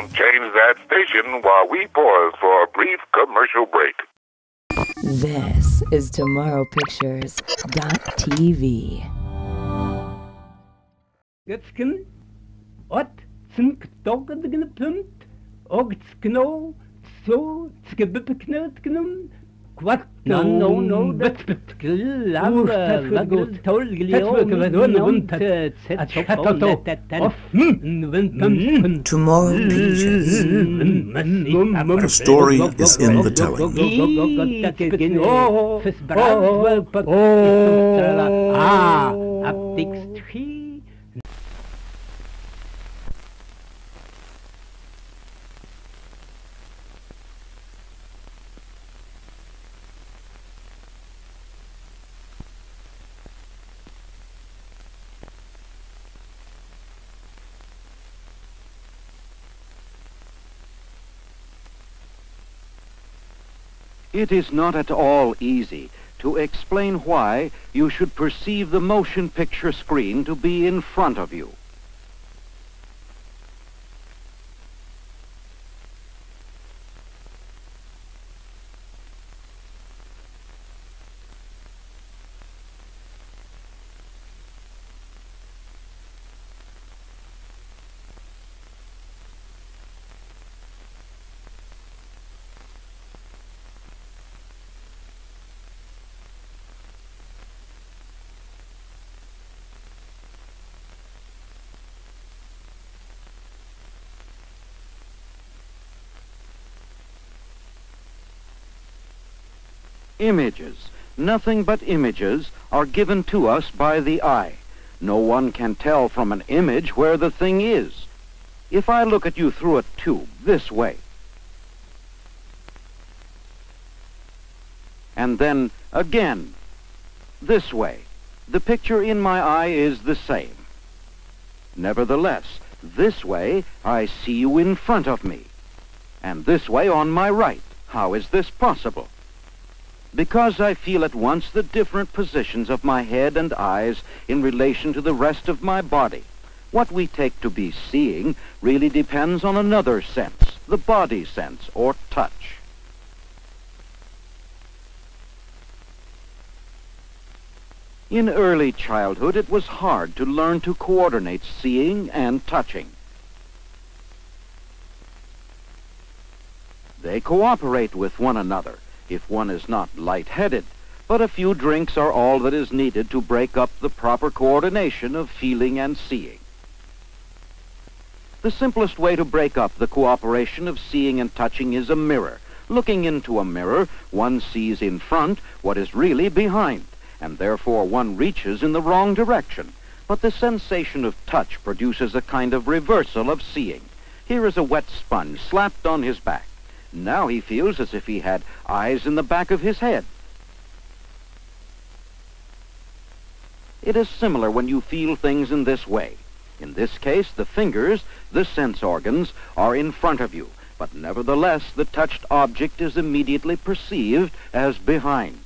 Don't change that station while we pause for a brief commercial break. This is TomorrowPictures.tv. Getsken, ot, sink doggen punt, og skno, så skibbepeknøtknum, kvart No, no, no, that's Tomorrow Pictures. A story is in the telling. It is not at all easy to explain why you should perceive the motion picture screen to be in front of you. Images, nothing but images, are given to us by the eye. No one can tell from an image where the thing is. If I look at you through a tube this way, and then again this way, the picture in my eye is the same. Nevertheless, this way I see you in front of me, and this way on my right. How is this possible? Because I feel at once the different positions of my head and eyes in relation to the rest of my body. What we take to be seeing really depends on another sense, the body sense, or touch. In early childhood, it was hard to learn to coordinate seeing and touching. They cooperate with one another if one is not light-headed, but a few drinks are all that is needed to break up the proper coordination of feeling and seeing. The simplest way to break up the cooperation of seeing and touching is a mirror. Looking into a mirror, one sees in front what is really behind, and therefore one reaches in the wrong direction. But the sensation of touch produces a kind of reversal of seeing. Here is a wet sponge slapped on his back. Now he feels as if he had eyes in the back of his head. It is similar when you feel things in this way. In this case, the fingers, the sense organs, are in front of you, but nevertheless the touched object is immediately perceived as behind.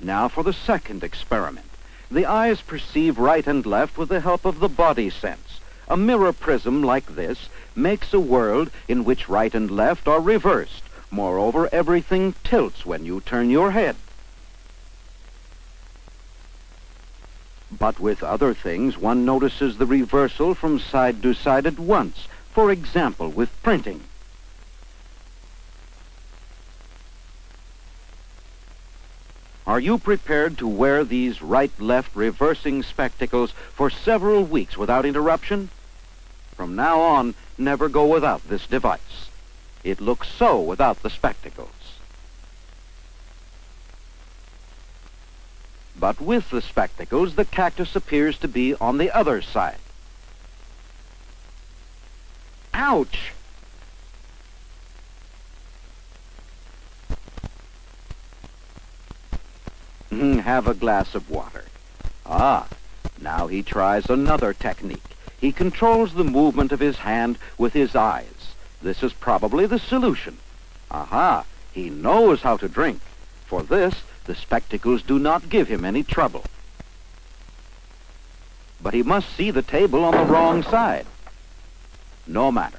Now for the second experiment. The eyes perceive right and left with the help of the body sense. A mirror prism like this makes a world in which right and left are reversed. Moreover, everything tilts when you turn your head. But with other things, one notices the reversal from side to side at once. For example, with printing. Are you prepared to wear these right-left reversing spectacles for several weeks without interruption? From now on, never go without this device. It looks so without the spectacles. But with the spectacles, the cactus appears to be on the other side. Ouch! Mm, Have a glass of water. Ah, now he tries another technique. He controls the movement of his hand with his eyes. This is probably the solution. Aha, he knows how to drink. For this, the spectacles do not give him any trouble. but he must see the table on the wrong side. No matter.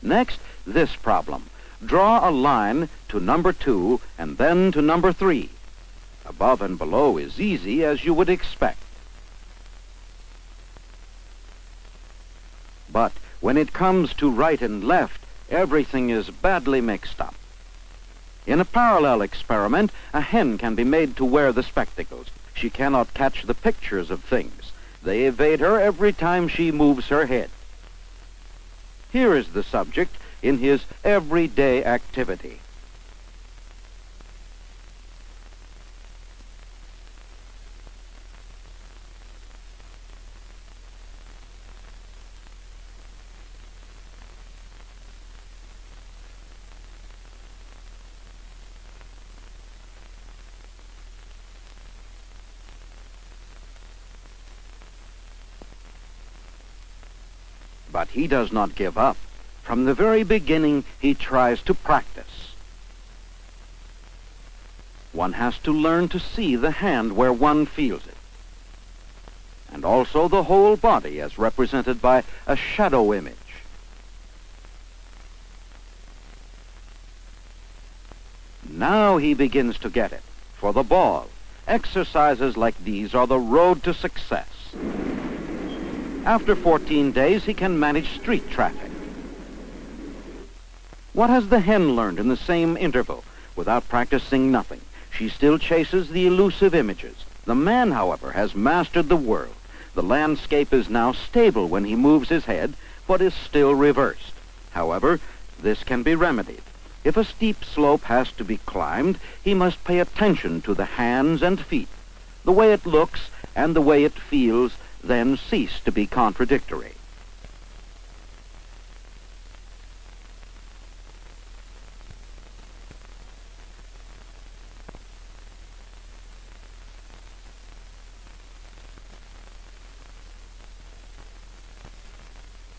Next, this problem. Draw a line to number two and then to number three. Above and below is easy as you would expect. But when it comes to right and left, everything is badly mixed up. In a parallel experiment, a hen can be made to wear the spectacles. She cannot catch the pictures of things. They evade her every time she moves her head. Here is the subject in his everyday activity. But he does not give up. From the very beginning, he tries to practice. One has to learn to see the hand where one feels it. And also the whole body as represented by a shadow image. Now he begins to get it. For the ball, exercises like these are the road to success. After 14 days, he can manage street traffic. What has the hen learned in the same interval? Without practicing nothing, she still chases the elusive images. The man, however, has mastered the world. The landscape is now stable when he moves his head, but is still reversed. However, this can be remedied. If a steep slope has to be climbed, he must pay attention to the hands and feet. The way it looks and the way it feels then cease to be contradictory.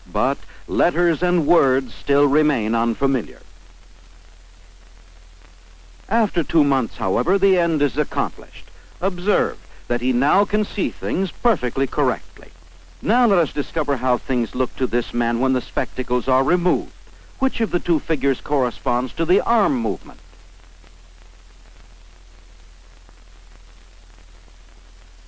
But letters and words still remain unfamiliar. After two months, however, the end is accomplished. Observe that he now can see things perfectly correctly. Now let us discover how things look to this man when the spectacles are removed. Which of the two figures corresponds to the arm movement?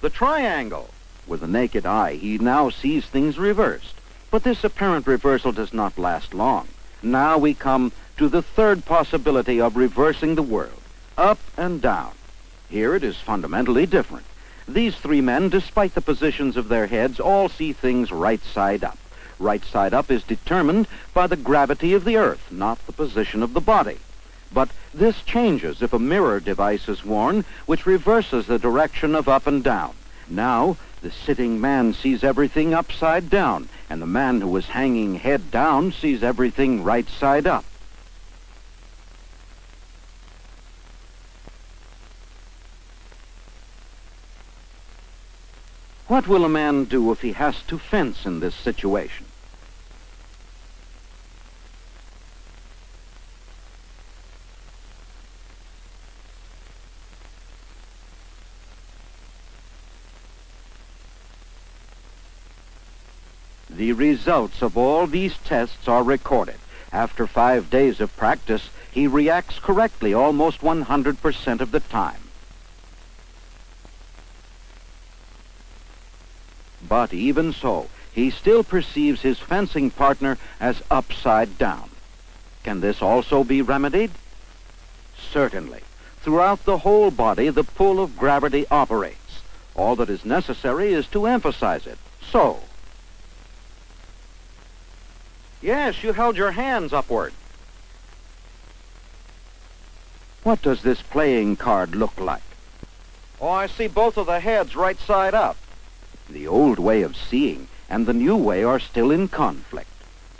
The triangle. With the naked eye, he now sees things reversed. But this apparent reversal does not last long. Now we come to the third possibility of reversing the world, up and down. Here it is fundamentally different. These three men, despite the positions of their heads, all see things right side up. Right side up is determined by the gravity of the earth, not the position of the body. But this changes if a mirror device is worn, which reverses the direction of up and down. Now, the sitting man sees everything upside down, and the man who is hanging head down sees everything right side up. What will a man do if he has to fence in this situation? The results of all these tests are recorded. After five days of practice, he reacts correctly almost 100% of the time. But even so, he still perceives his fencing partner as upside down. Can this also be remedied? Certainly. Throughout the whole body, the pull of gravity operates. All that is necessary is to emphasize it. So. Yes, you held your hands upward. What does this playing card look like? Oh, I see both of the heads right side up. The old way of seeing and the new way are still in conflict.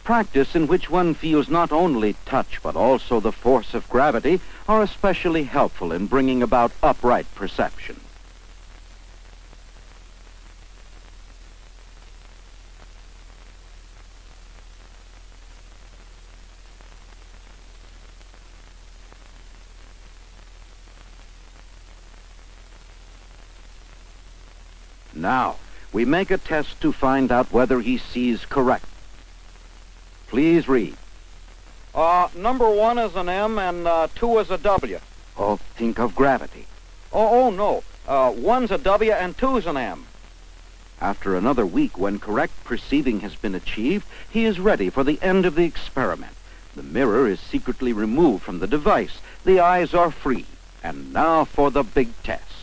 Practice in which one feels not only touch but also the force of gravity are especially helpful in bringing about upright perception. Now, we make a test to find out whether he sees correct. Please read. Uh, number one is an M and uh, two is a W. Oh, think of gravity. Oh, oh no. Uh, one's a W and two's an M. After another week, when correct perceiving has been achieved, he is ready for the end of the experiment. The mirror is secretly removed from the device. The eyes are free. And now for the big test.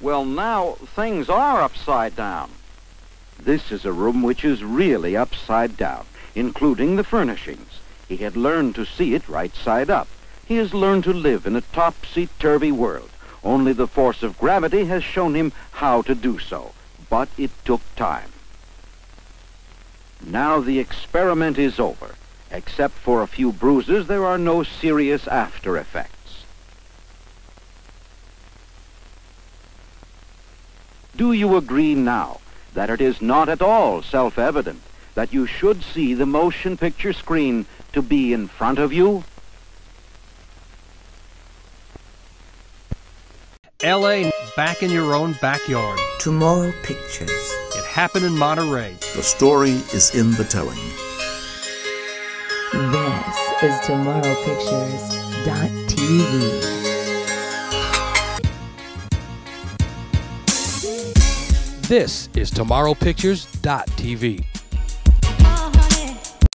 Well, now things are upside down. This is a room which is really upside down, including the furnishings. He had learned to see it right side up. He has learned to live in a topsy-turvy world. Only the force of gravity has shown him how to do so. But it took time. Now the experiment is over. Except for a few bruises, there are no serious after effects. Do you agree now that it is not at all self-evident that you should see the motion picture screen to be in front of you? LA back in your own backyard. Tomorrow Pictures. It happened in Monterey. The story is in the telling. This is TomorrowPictures.tv. This is TomorrowPictures.tv.